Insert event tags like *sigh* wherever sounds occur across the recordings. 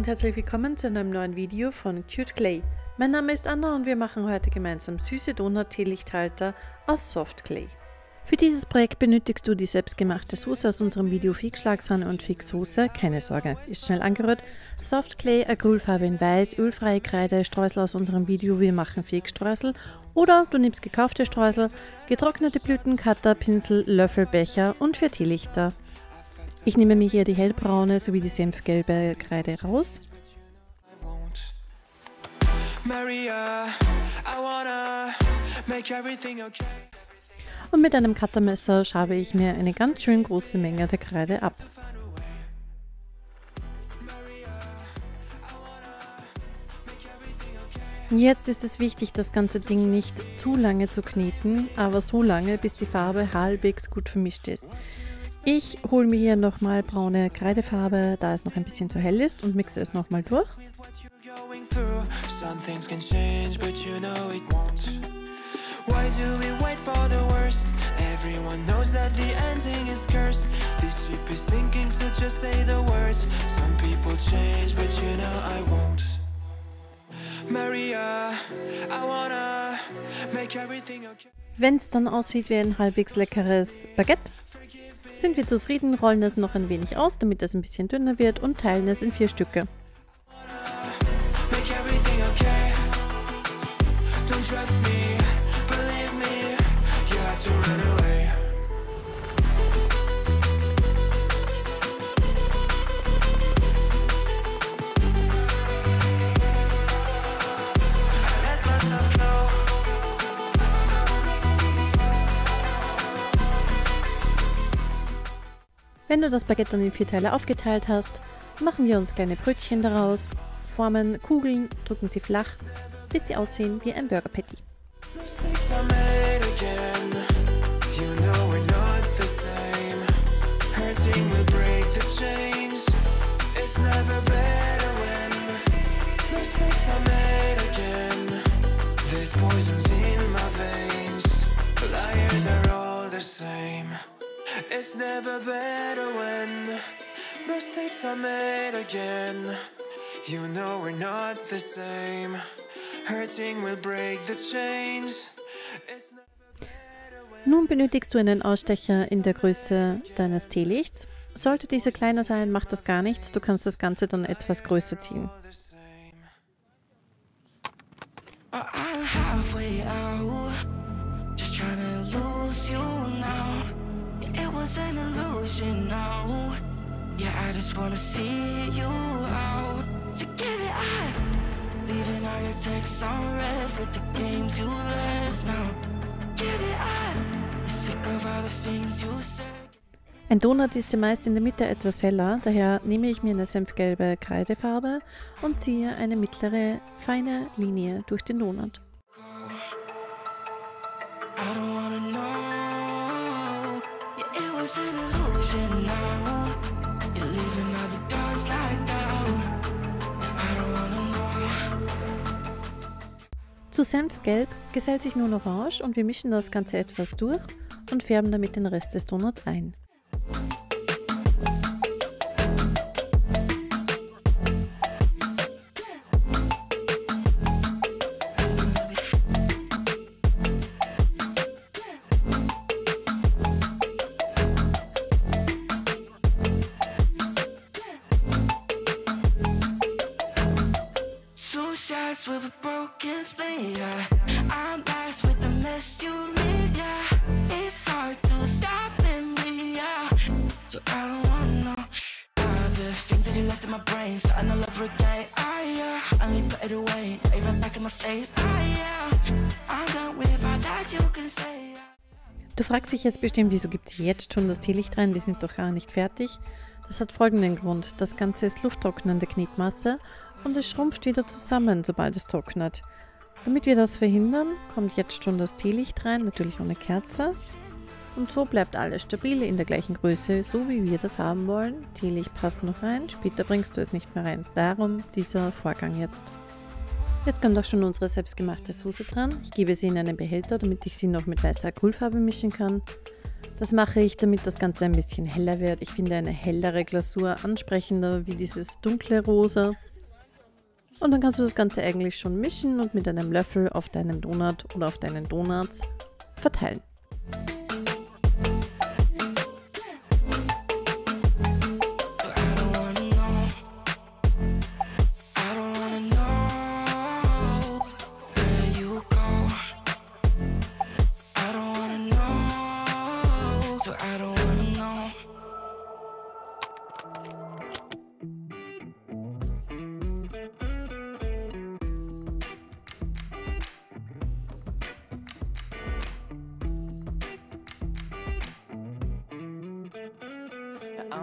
und herzlich willkommen zu einem neuen Video von Cute Clay. Mein Name ist Anna und wir machen heute gemeinsam süße Donut-Teelichthalter aus Soft Clay. Für dieses Projekt benötigst du die selbstgemachte Soße aus unserem Video Fix Schlagsahne und Fix Soße. Keine Sorge, ist schnell angerührt. Soft Clay, Acrylfarbe in Weiß, ölfreie Kreide, Streusel aus unserem Video Wir machen Fix Streusel. Oder du nimmst gekaufte Streusel, getrocknete Blüten, Cutter, Pinsel, Löffel, Becher und für Teelichter. Ich nehme mir hier die hellbraune sowie die senfgelbe Kreide raus. Und mit einem Cuttermesser schabe ich mir eine ganz schön große Menge der Kreide ab. Jetzt ist es wichtig, das ganze Ding nicht zu lange zu kneten, aber so lange, bis die Farbe halbwegs gut vermischt ist. Ich hole mir hier nochmal braune Kreidefarbe, da es noch ein bisschen zu hell ist und mixe es nochmal durch. Wenn es dann aussieht wie ein halbwegs leckeres Baguette, sind wir zufrieden, rollen es noch ein wenig aus, damit es ein bisschen dünner wird und teilen es in vier Stücke. Wenn du das Baguette dann in vier Teile aufgeteilt hast, machen wir uns kleine Brötchen daraus, formen Kugeln, drücken sie flach, bis sie aussehen wie ein Burger Patty. same. It's never better when mistakes are made again. You know we're not the same. Hurting will break the chains. Nun benötigst du einen Ausstecher in der Größe deines Teelichts. Sollte dieser kleiner sein, macht das gar nichts. Du kannst das Ganze dann etwas größer ziehen. halfway out, just trying to lose you now. Was an illusion, no. Yeah, I just wanna see you out. To give it up. Leaving all your texts on red With the games you left now Give it up. Sick of all the things you said. Ein Donut ist ja meist in der Mitte etwas heller, daher nehme ich mir eine senfgelbe Kreidefarbe und ziehe eine mittlere, feine Linie durch den Donut. Zu Senfgelb gesellt sich nun Orange und wir mischen das Ganze etwas durch und färben damit den Rest des Donuts ein. Broken spleen, yeah I'm blessed with the mess you leave, yeah. It's hard to stop in me, yeah So I don't know All the things that you left in my brain Starting all over again, ah, yeah. Only put it away, even back in my face, ah, yeah. I'm done with all that you can say. Du fragst dich jetzt bestimmt, wieso gibt es jetzt schon das Teelicht rein? Wir sind doch gar nicht fertig. Das hat folgenden Grund. Das Ganze ist lufttrocknende Knetmasse und es schrumpft wieder zusammen, sobald es trocknet. Damit wir das verhindern, kommt jetzt schon das Teelicht rein, natürlich ohne Kerze. Und so bleibt alles stabil in der gleichen Größe, so wie wir das haben wollen. Teelicht passt noch rein, später bringst du es nicht mehr rein. Darum dieser Vorgang jetzt. Jetzt kommt auch schon unsere selbstgemachte Soße dran. Ich gebe sie in einen Behälter, damit ich sie noch mit weißer Acrylfarbe mischen kann. Das mache ich, damit das Ganze ein bisschen heller wird. Ich finde eine hellere Glasur ansprechender wie dieses dunkle Rosa. Und dann kannst du das Ganze eigentlich schon mischen und mit einem Löffel auf deinem Donut oder auf deinen Donuts verteilen.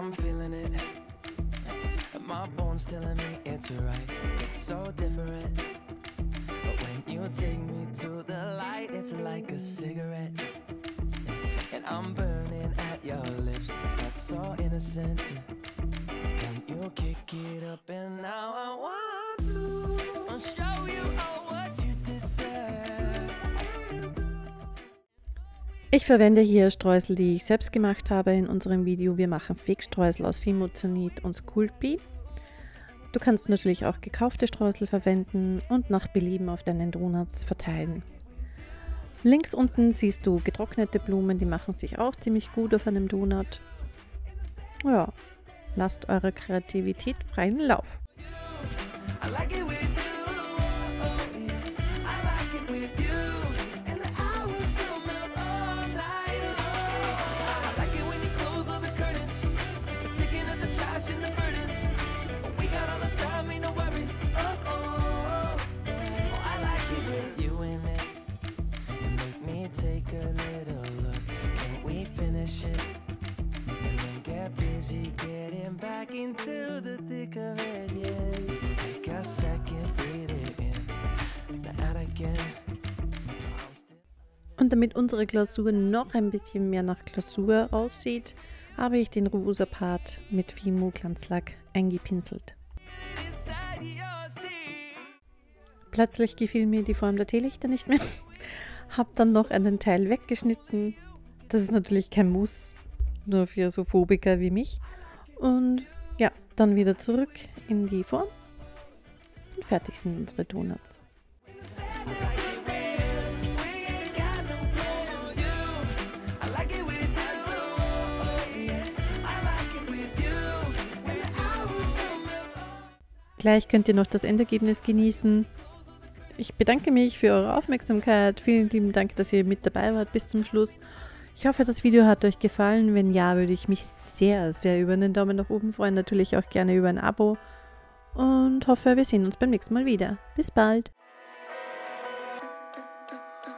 I'm feeling it. My bones telling me it's right. It's so different. But when you take me to the light, it's like a cigarette. And I'm burning at your lips. Start so innocent. And you kick it up, and now I want Ich verwende hier Streusel, die ich selbst gemacht habe in unserem Video. Wir machen Fake-Streusel aus Fimozanit und Sculpi. Du kannst natürlich auch gekaufte Streusel verwenden und nach Belieben auf deinen Donuts verteilen. Links unten siehst du getrocknete Blumen, die machen sich auch ziemlich gut auf einem Donut. Ja, lasst eurer Kreativität freien Lauf. like into Und damit unsere Glasur noch ein bisschen mehr nach Glasur aussieht, habe ich den rosa Part mit Fimo Glanzlack eingepinselt. Plötzlich gefiel mir die Form der Teelichter nicht mehr. *laughs* Hab dann noch einen Teil weggeschnitten. Das ist natürlich kein Muss, nur für so Phobiker wie mich. Und ja, dann wieder zurück in die Form und fertig sind unsere Donuts. Gleich könnt ihr noch das Endergebnis genießen. Ich bedanke mich für eure Aufmerksamkeit. Vielen lieben Dank, dass ihr mit dabei wart bis zum Schluss. Ich hoffe, das Video hat euch gefallen. Wenn ja, würde ich mich sehr, sehr über einen Daumen nach oben freuen. Natürlich auch gerne über ein Abo. Und hoffe, wir sehen uns beim nächsten Mal wieder. Bis bald.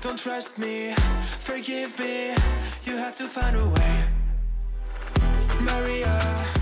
Don't trust me, forgive me. You have to find a way. Maria